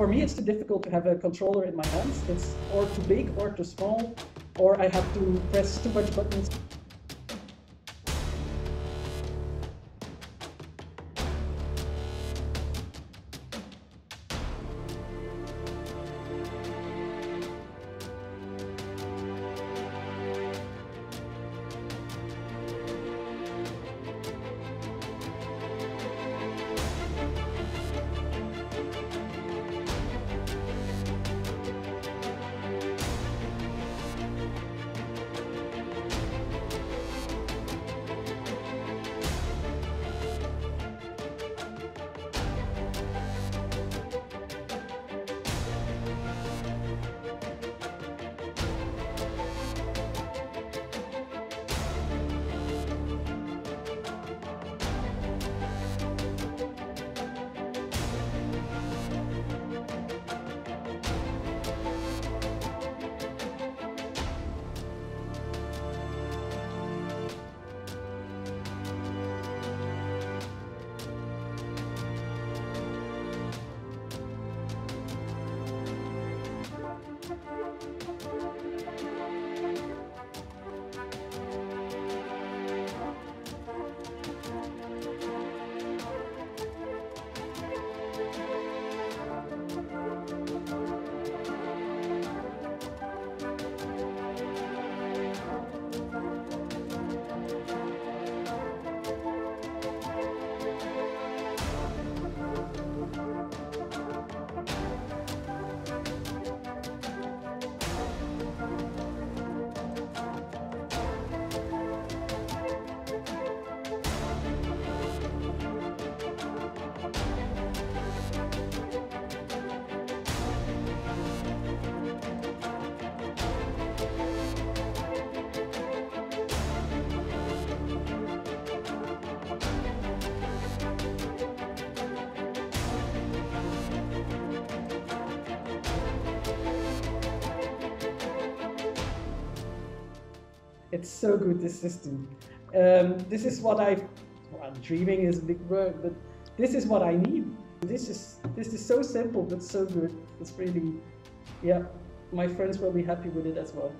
for me, it's too difficult to have a controller in my hands. It's or too big or too small, or I have to press too much buttons. It's so good, this system. Um, this is what I, well, dreaming is a big word, but this is what I need. This is, this is so simple, but so good. It's really, yeah, my friends will be happy with it as well.